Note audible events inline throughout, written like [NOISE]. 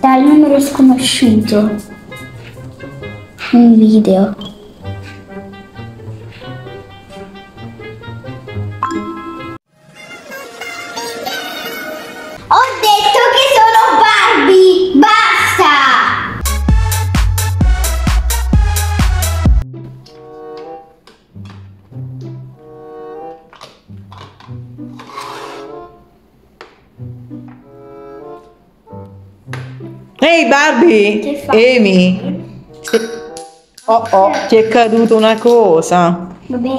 dal numero sconosciuto. Un video. Ehi Barbie! Se- Oh oh, ti è caduta una cosa.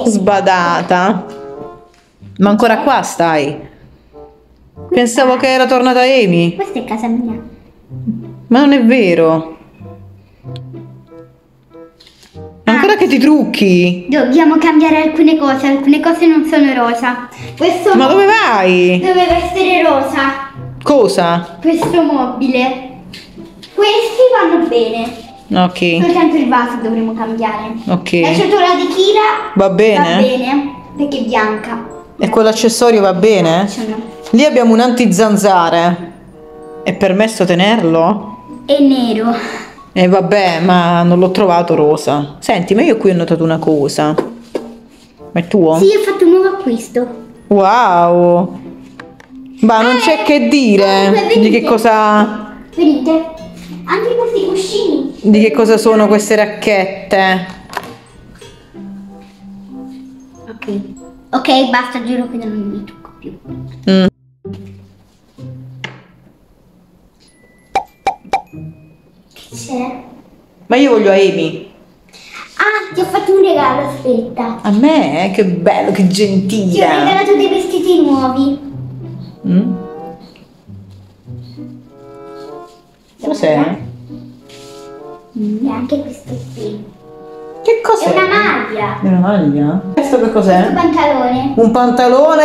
Sbadata. Ma ancora qua stai? Pensavo che era tornata Amy. Questa è casa mia. Ma non è vero. Ancora che ti trucchi? Dobbiamo cambiare alcune cose, alcune cose non sono rosa. Questo Ma dove vai? doveva essere rosa. Cosa? Questo mobile. Bene. Ok, Soltanto il vaso dovremo cambiare. La ok. ciotola di Kira Va bene? va bene perché è bianca. E quell'accessorio va bene? Sono- Lì abbiamo un antizanzare. È permesso tenerlo? È nero. E vabbè, ma non l'ho trovato rosa. Senti, ma io qui ho notato una cosa. Ma è tuo? Sì, ho fatto un nuovo acquisto. Wow! Ma non c'è che dire comunque, di che cosa Venite. Di che cosa sono queste racchette. Ok. Ok, basta, giuro che non mi tocco più. Mm. Che c'è? Ma io voglio Amy. Ah, ti ho fatto un regalo, aspetta. A me? Che bello, che Ti ho gentile. regalato dei vestiti nuovi. Mm? Cos'è? E anche questo qui. Che È cos'è? una maglia. È una maglia? Questo che cos'è? pantalone. Un pantalone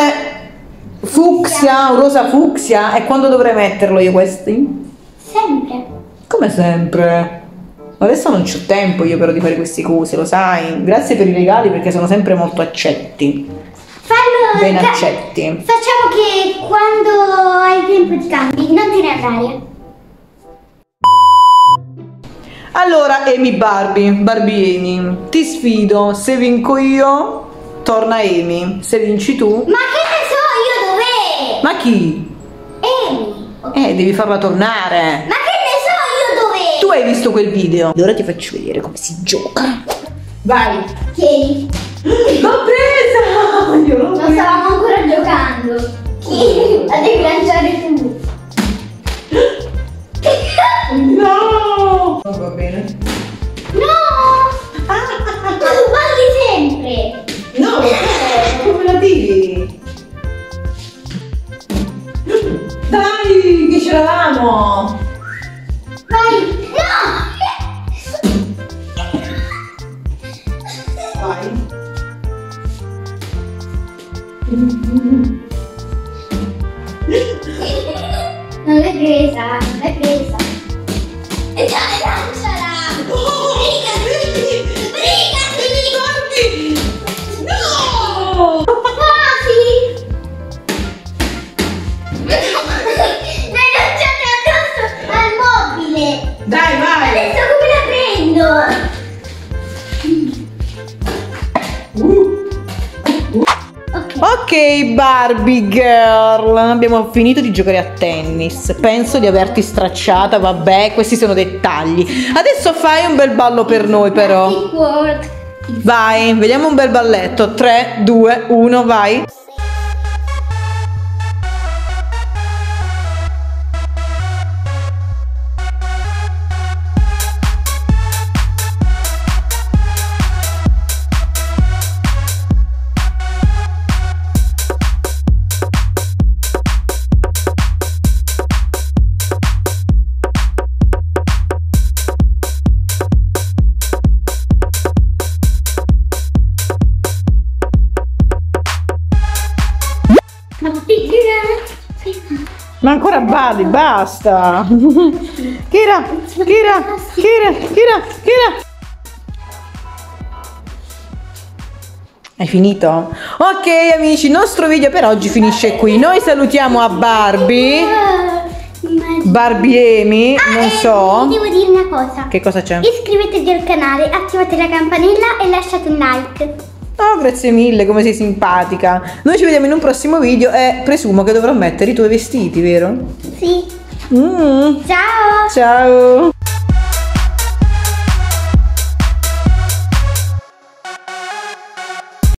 fucsia, un rosa fucsia. E quando dovrei metterlo io questi? Sempre. Come sempre. Adesso non c'ho tempo io però di fare queste cose, lo sai. Grazie per i regali perché sono sempre molto accetti. Fallo. Ben accetti. Facciamo che quando hai tempo ti cambi, non te ne Allora, Amy Barbie, Barbie Amy, ti sfido, se vinco io, torna Amy. Se vinci tu, Ma che ne so io dov'è? ma chi? Amy. Eh, devi farla tornare. Ma che ne so io dov'è? Tu hai visto quel video? Ora ti faccio vedere come si gioca. Vai. Tieni. Dai, che ce l'avamo! Vai. No! Vai. Ok. Barbie girl, abbiamo finito di giocare a tennis. Penso di averti stracciata, vabbè, questi sono dettagli. Adesso fai un bel ballo per noi però. Vai, vediamo un bel balletto. 3, 2, 1, vai. Ma ancora balli, basta. [LAUGHS] Kira, Kira, Kira, Kira, Kira. Hai finito? Ok amici, il nostro video per oggi finisce qui. Noi salutiamo a Barbie. Barbie Amy, Ah, non eh, so. vi Devo dire una cosa. Che cosa c'è? Iscrivetevi al canale, attivate la campanella e lasciate un like. Oh, grazie mille, come sei simpatica. Noi ci vediamo in un prossimo video e presumo che dovrò mettere i tuoi vestiti, vero? Sì. Mm, Ciao! ciao.